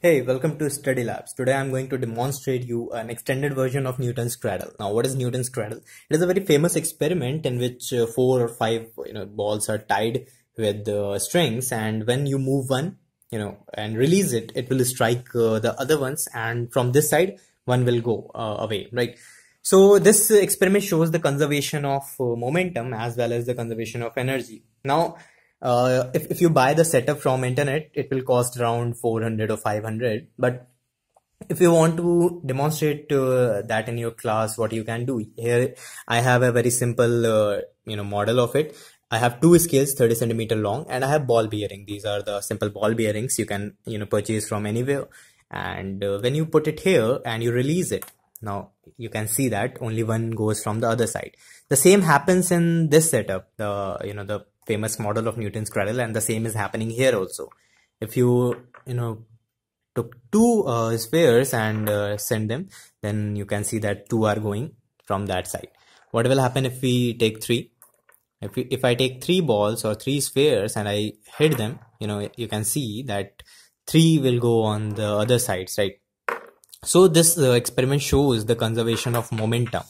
Hey, welcome to Study Labs. Today I'm going to demonstrate you an extended version of Newton's cradle. Now, what is Newton's cradle? It is a very famous experiment in which uh, four or five you know balls are tied with uh, strings, and when you move one, you know, and release it, it will strike uh, the other ones, and from this side, one will go uh, away, right? So this experiment shows the conservation of uh, momentum as well as the conservation of energy. Now uh, if, if you buy the setup from internet it will cost around 400 or 500 but if you want to demonstrate uh, that in your class what you can do here i have a very simple uh, you know model of it. I have two scales 30 centimeter long and i have ball bearing. These are the simple ball bearings you can you know purchase from anywhere. And uh, when you put it here and you release it now you can see that only one goes from the other side. The same happens in this setup the you know the famous model of Newton's cradle and the same is happening here also. If you, you know, took two uh, spheres and uh, send them, then you can see that two are going from that side. What will happen if we take three? If, we, if I take three balls or three spheres and I hit them, you know, you can see that three will go on the other sides, right? So this uh, experiment shows the conservation of momentum